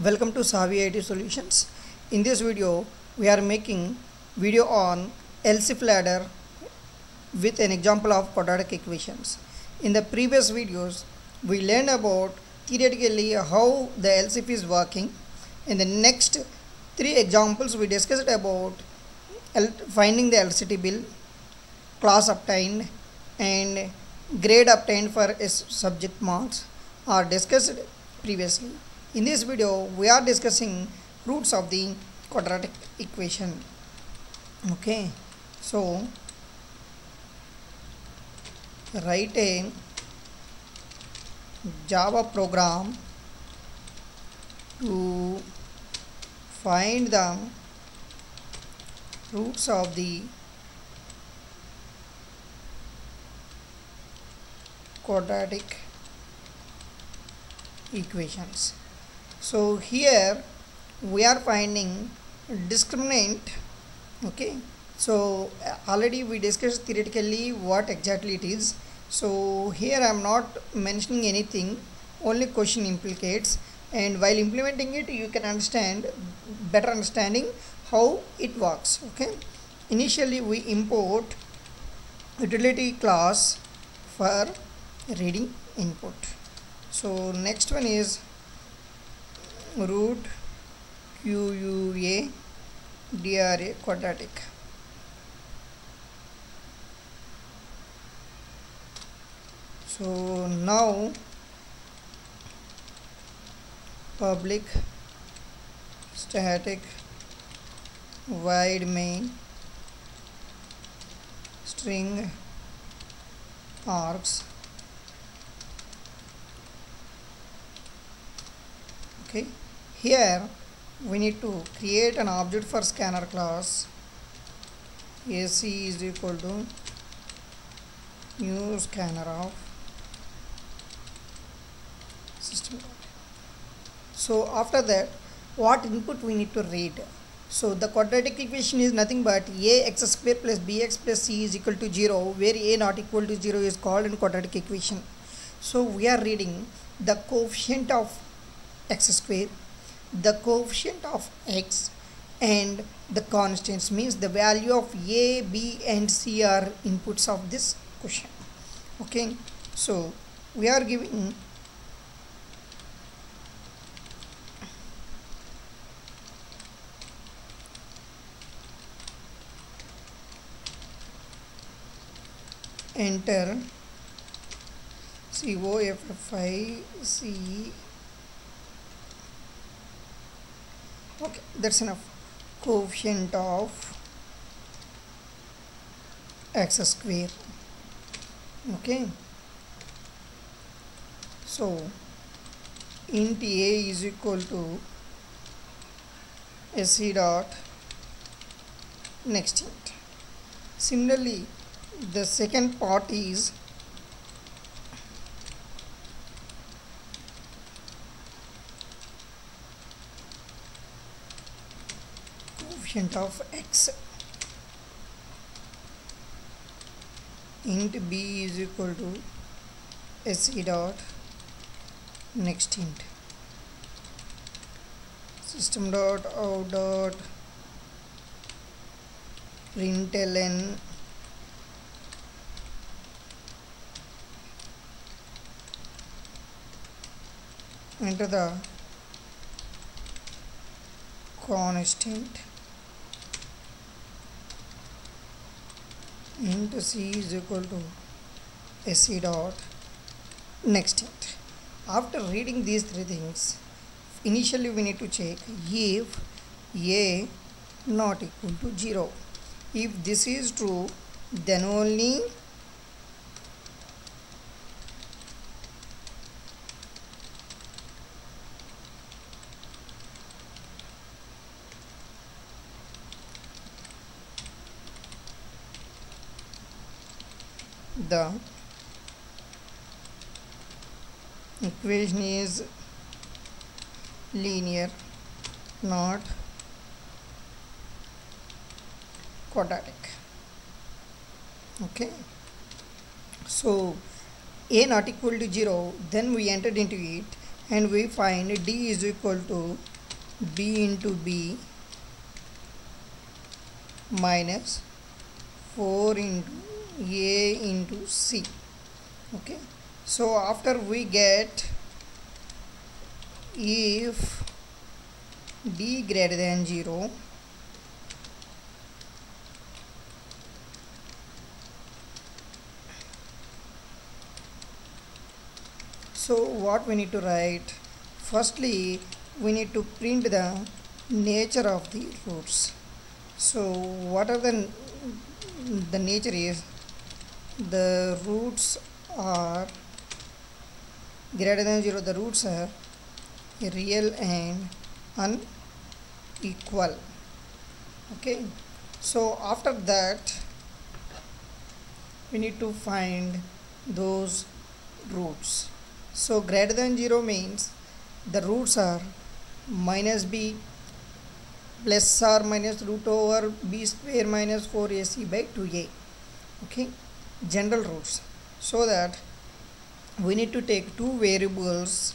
Welcome to Savvy IT Solutions. In this video, we are making video on else if ladder with an example of quadratic equations. In the previous videos, we learned about theoretically how the else if is working. In the next three examples, we discussed about finding the LCT bill, class obtained, and grade obtained for subject marks are discussed previously. In this video, we are discussing roots of the quadratic equation. Okay, so write a Java program to find the roots of the quadratic equations. So here we are finding discriminant okay? So already we discussed theoretically what exactly it is. So here I am not mentioning anything only question implicates. And while implementing it you can understand better understanding how it works okay? Initially we import utility class for reading input. So next one is root QUA DRA quadratic so now public static void main string args okay here we need to create an object for scanner class. Ac is equal to new scanner of system. So after that what input we need to read? So the quadratic equation is nothing but a x square plus bx plus c is equal to 0 where a not equal to 0 is called in quadratic equation. So we are reading the coefficient of x square the coefficient of x and the constants means the value of a b and c are inputs of this question. Okay? So we are giving enter C O F F I C okay that's enough. Coefficient of x square. Okay. So int a is equal to sc dot next int similarly the second part is coefficient of x. Int b is equal to sc dot next int. System dot out dot println enter the constant int c is equal to sc dot. Next int after reading these three things initially we need to check if a not equal to 0 if this is true then only the equation is linear not quadratic. Okay. So a not equal to 0 then we entered into it and we find d is equal to b into b minus 4 into a into c. Okay. So after we get if d greater than 0 so what we need to write? Firstly we need to print the nature of the roots. So what are the the nature is the roots are greater than 0 the roots are real and unequal. Okay? So after that we need to find those roots. So greater than 0 means the roots are minus b plus or minus root over b square minus 4ac by 2a okay general rules so that we need to take two variables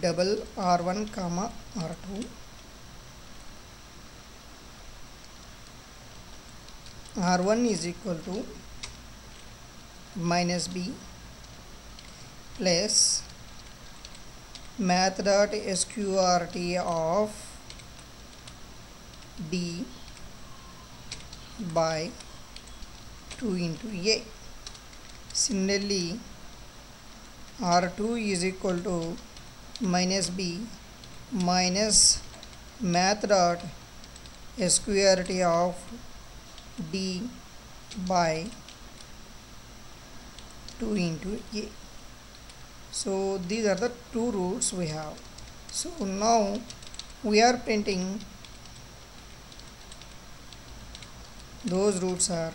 double r1 comma r2 r1 is equal to minus b plus math dot sqrt of d by 2 into a similarly r2 is equal to minus b minus math dot sqrt of d by 2 into a so these are the two roots we have so now we are printing those roots are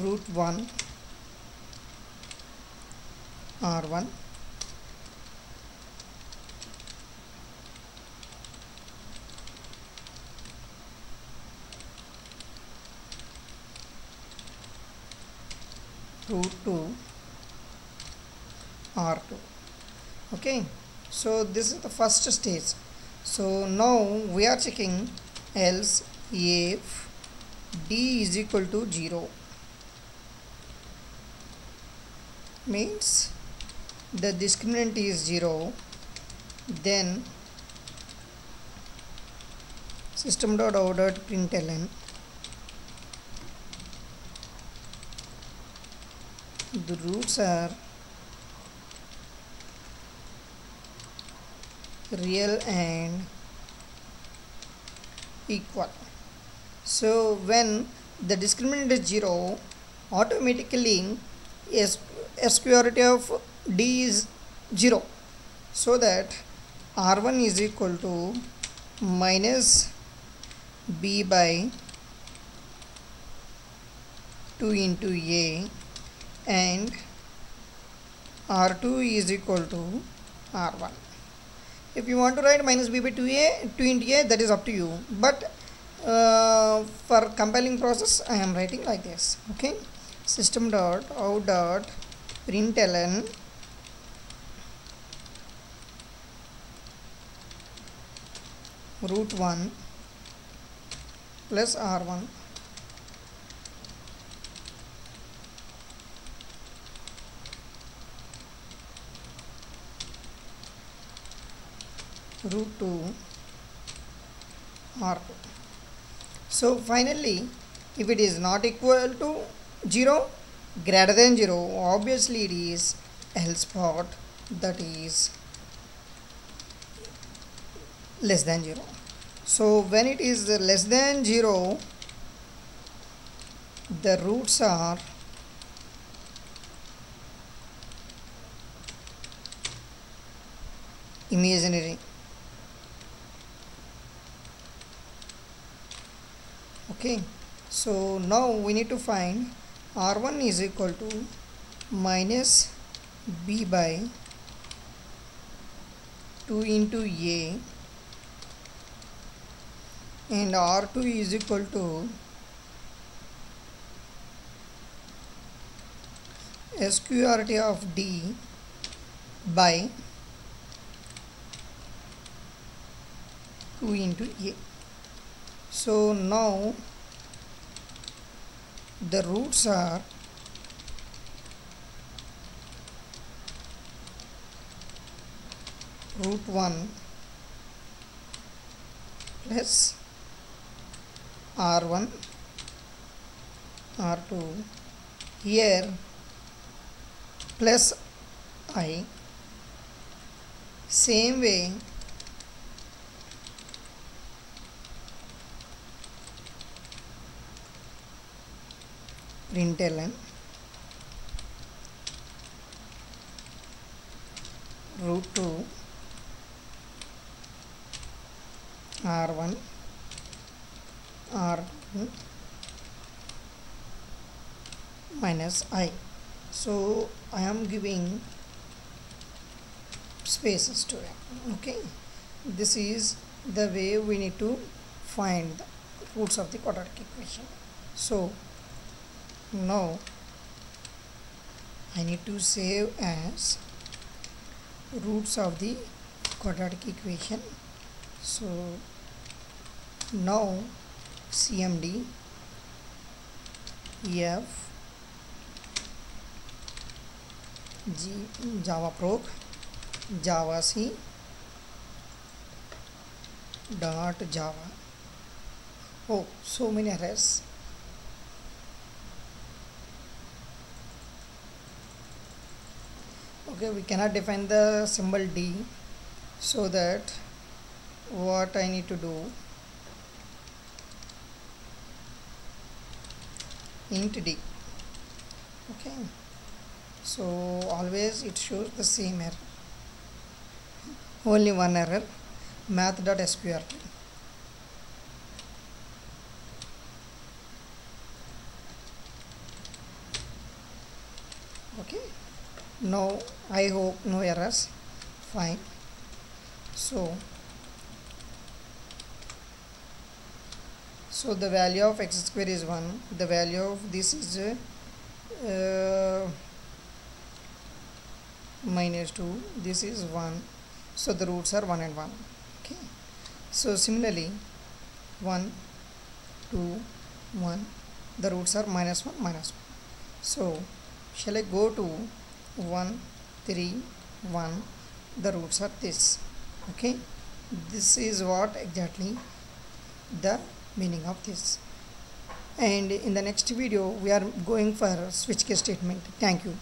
root 1 r1 root 2 r2 okay so this is the first stage so now we are checking else if d is equal to 0 means the discriminant is 0 then system dot out dot println the roots are real and equal. So when the discriminant is 0 automatically s sqrt of d is 0 so that r1 is equal to minus b by 2 into a and r2 is equal to r1 if you want to write minus b by 2a 2 into a that is up to you. But uh, for compiling process I am writing like this okay? System dot out dot println root 1 plus r1 root 2 r2 so finally if it is not equal to 0 greater than 0 obviously it is else part that is less than 0 so when it is less than 0 the roots are imaginary okay so now we need to find r1 is equal to minus b by 2 into a. And r2 is equal to sqrt of d by 2 into a. So now the roots are root 1 plus r1 r2 here plus i. Same way println root 2 r1 r2 minus i so i am giving spaces to it. Okay? This is the way we need to find the roots of the quadratic equation. So now I need to save as roots of the quadratic equation. So now cmd f g java proc java c dot java. Oh so many errors okay we cannot define the symbol d so that what I need to do int d. Okay so always it shows the same error. Only one error math.sqrt okay no I hope no errors. Fine. So so the value of x square is 1 the value of this is uh, minus 2 this is 1 so the roots are 1 and 1 okay. So similarly 1 2 1 the roots are minus 1 minus 1 so shall I go to 1 3 1 the roots are this. Okay? This is what exactly the meaning of this. And in the next video we are going for switch case statement. Thank you